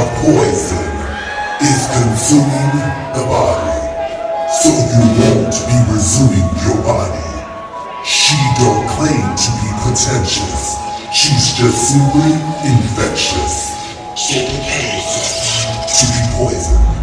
of poison is consuming the body. So you won't be resuming your body. She don't claim to be pretentious. She's just simply infectious. So prepare yourself to be poisoned.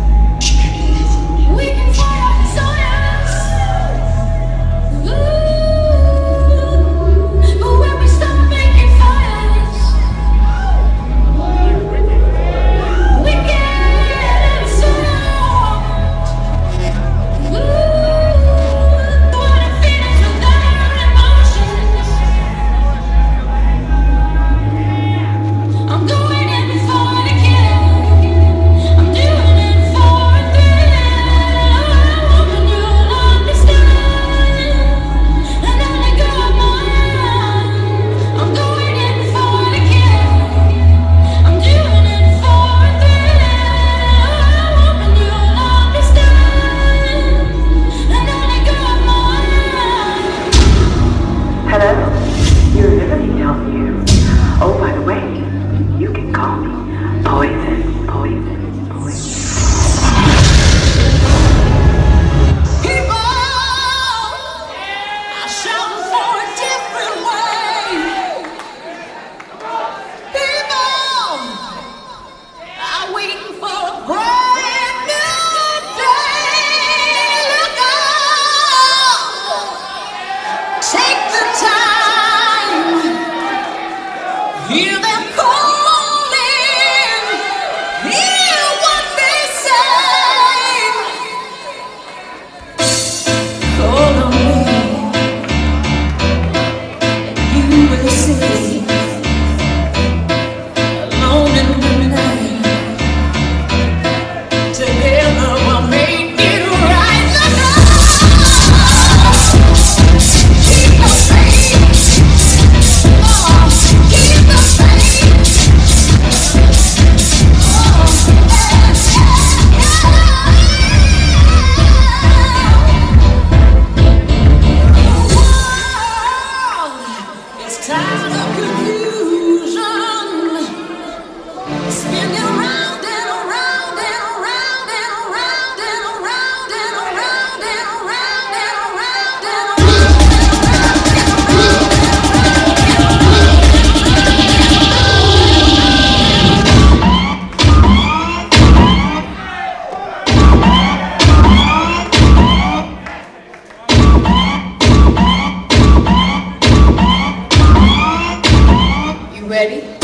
ready?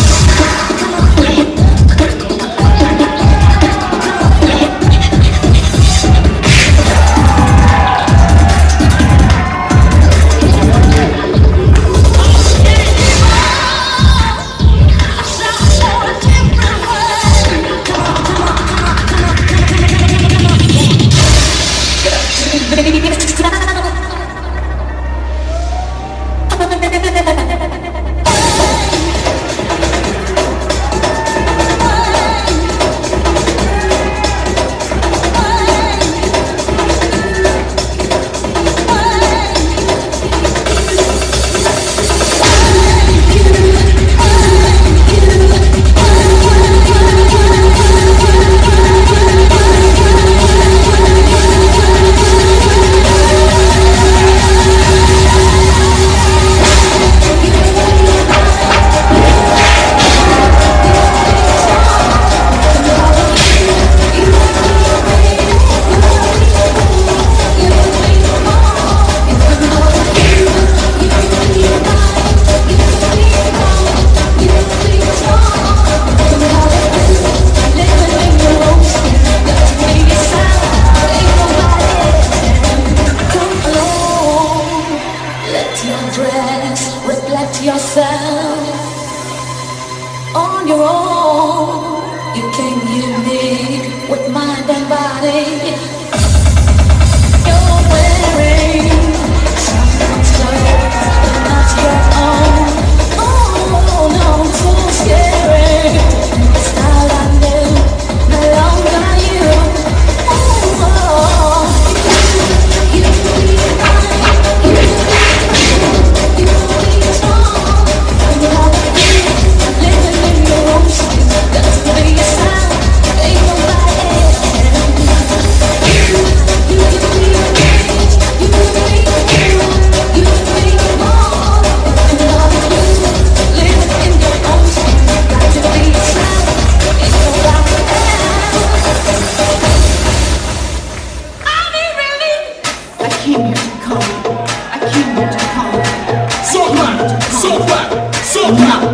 You can't.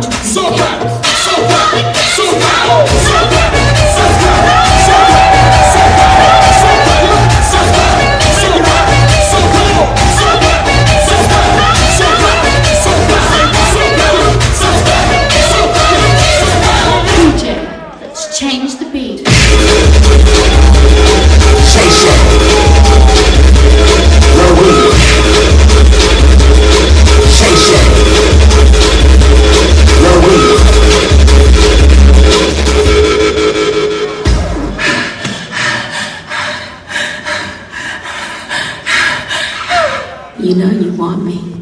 So bad, so bad, so bad. You know you want me.